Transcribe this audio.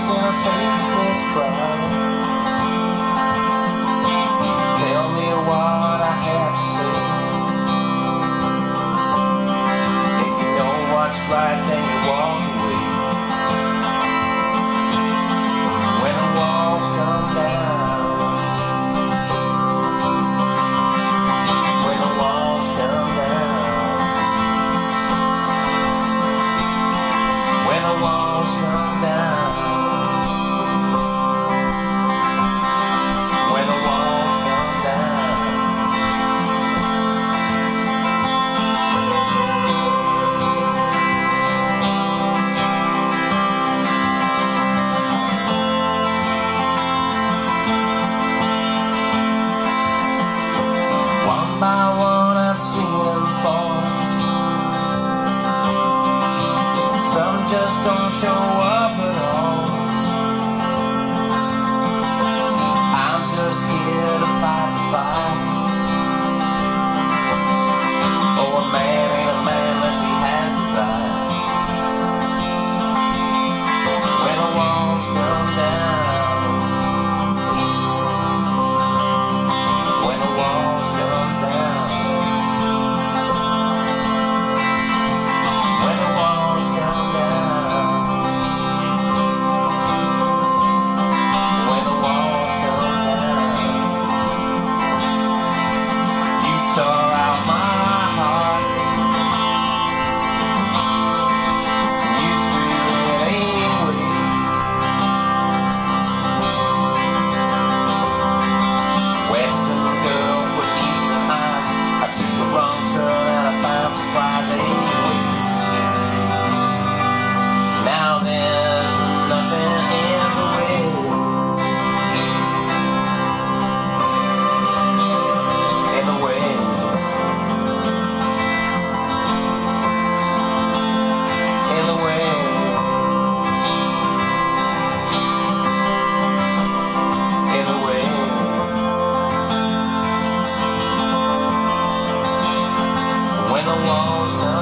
face in a faceless crowd. Some just don't show up at all. I'm just here to fight the fight. lost.